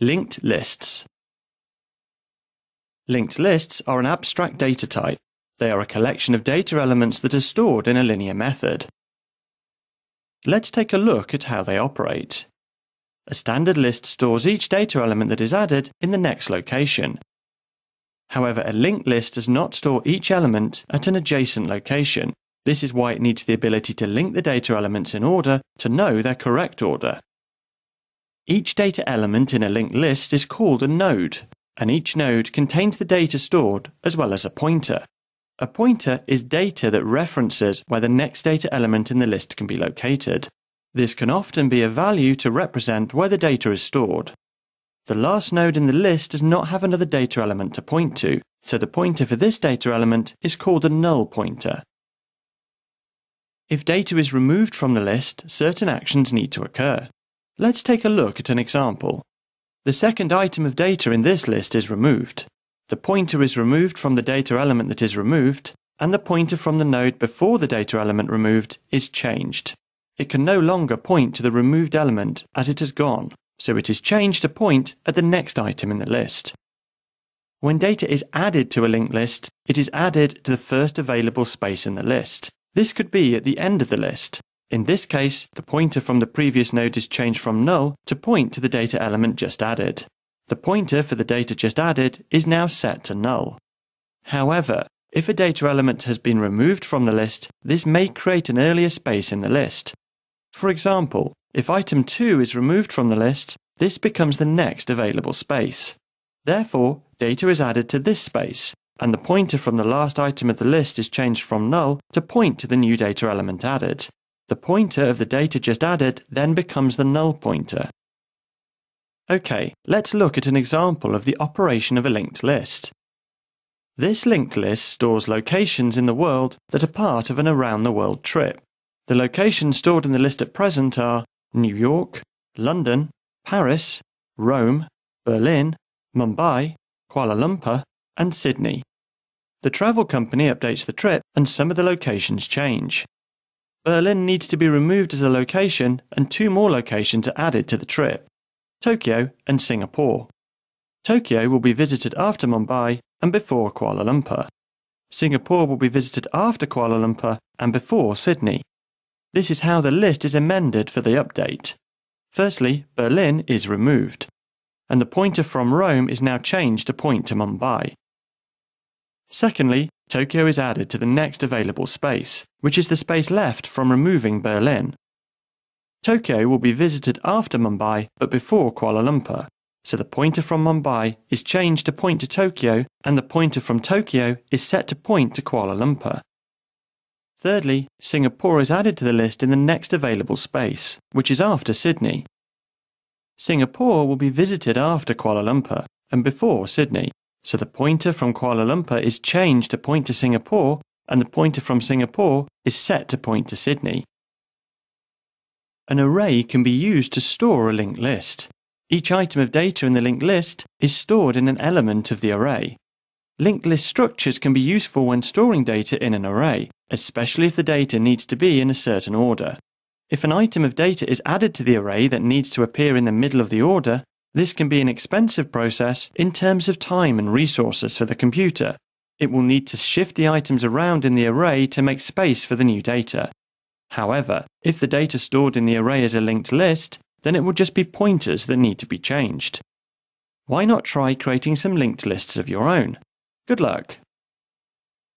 Linked lists. Linked lists are an abstract data type. They are a collection of data elements that are stored in a linear method. Let's take a look at how they operate. A standard list stores each data element that is added in the next location. However, a linked list does not store each element at an adjacent location. This is why it needs the ability to link the data elements in order to know their correct order. Each data element in a linked list is called a node, and each node contains the data stored as well as a pointer. A pointer is data that references where the next data element in the list can be located. This can often be a value to represent where the data is stored. The last node in the list does not have another data element to point to, so the pointer for this data element is called a null pointer. If data is removed from the list, certain actions need to occur. Let's take a look at an example. The second item of data in this list is removed. The pointer is removed from the data element that is removed, and the pointer from the node before the data element removed is changed. It can no longer point to the removed element as it has gone, so it is changed to point at the next item in the list. When data is added to a linked list, it is added to the first available space in the list. This could be at the end of the list, in this case, the pointer from the previous node is changed from null to point to the data element just added. The pointer for the data just added is now set to null. However, if a data element has been removed from the list, this may create an earlier space in the list. For example, if item 2 is removed from the list, this becomes the next available space. Therefore, data is added to this space, and the pointer from the last item of the list is changed from null to point to the new data element added. The pointer of the data just added then becomes the null pointer. OK, let's look at an example of the operation of a linked list. This linked list stores locations in the world that are part of an around the world trip. The locations stored in the list at present are New York, London, Paris, Rome, Berlin, Mumbai, Kuala Lumpur, and Sydney. The travel company updates the trip and some of the locations change. Berlin needs to be removed as a location, and two more locations are added to the trip Tokyo and Singapore. Tokyo will be visited after Mumbai and before Kuala Lumpur. Singapore will be visited after Kuala Lumpur and before Sydney. This is how the list is amended for the update. Firstly, Berlin is removed, and the pointer from Rome is now changed to point to Mumbai. Secondly, Tokyo is added to the next available space, which is the space left from removing Berlin. Tokyo will be visited after Mumbai but before Kuala Lumpur, so the pointer from Mumbai is changed to point to Tokyo and the pointer from Tokyo is set to point to Kuala Lumpur. Thirdly, Singapore is added to the list in the next available space, which is after Sydney. Singapore will be visited after Kuala Lumpur and before Sydney, so the pointer from Kuala Lumpur is changed to point to Singapore, and the pointer from Singapore is set to point to Sydney. An array can be used to store a linked list. Each item of data in the linked list is stored in an element of the array. Linked list structures can be useful when storing data in an array, especially if the data needs to be in a certain order. If an item of data is added to the array that needs to appear in the middle of the order, this can be an expensive process in terms of time and resources for the computer. It will need to shift the items around in the array to make space for the new data. However, if the data stored in the array is a linked list, then it will just be pointers that need to be changed. Why not try creating some linked lists of your own? Good luck!